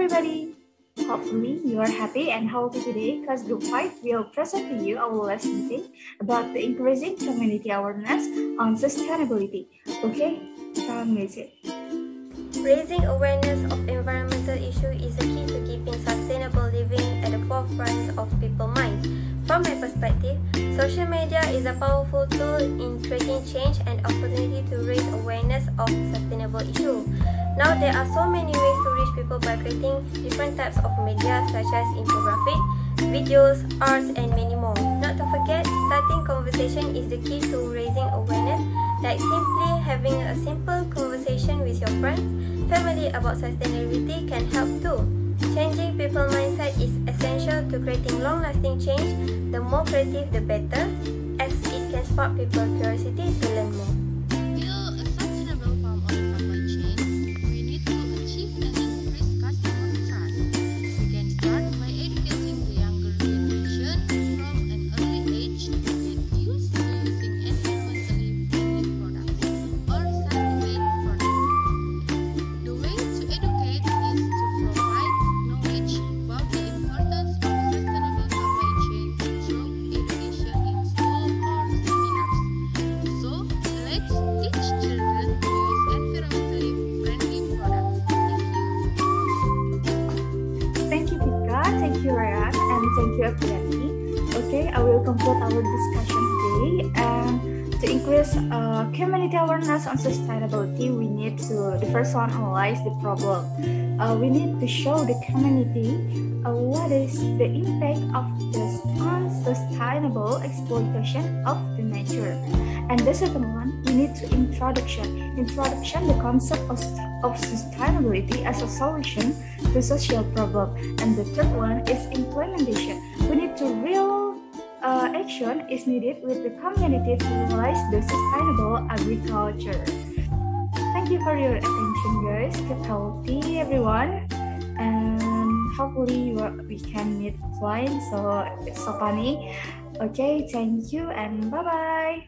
everybody! Hopefully you are happy and healthy today because Group 5 will present to you our lesson meeting about the increasing community awareness on sustainability. Okay, come with it. Raising awareness of environmental issues is a key to keeping sustainable living at the forefront of people's minds. From my perspective, social media is a powerful tool in creating change and opportunity to raise awareness of sustainable issues. Now there are so many ways to reach people by creating different types of media such as infographic, videos, arts and many more. Not to forget, starting conversation is the key to raising awareness like simply having a simple conversation with your friends, family about sustainability can help too. Changing people's mindset is essential to creating long-lasting change. The more creative, the better, as it can spark people's curiosity to learn more. Thank you, Apriati. Okay, I will conclude our discussion today. And to increase uh, community awareness on sustainability, we need to the first one analyze the problem. Uh, we need to show the community uh, what is the impact of this unsustainable exploitation of the nature. And the second one, we need to introduction. Introduction the concept of, of sustainability as a solution the social problem. And the third one is implementation. We need to real uh, action is needed with the community to realize the sustainable agriculture. Thank you for your attention, guys. Keep healthy, everyone, and hopefully we can meet offline. So it's so funny. Okay, thank you and bye bye.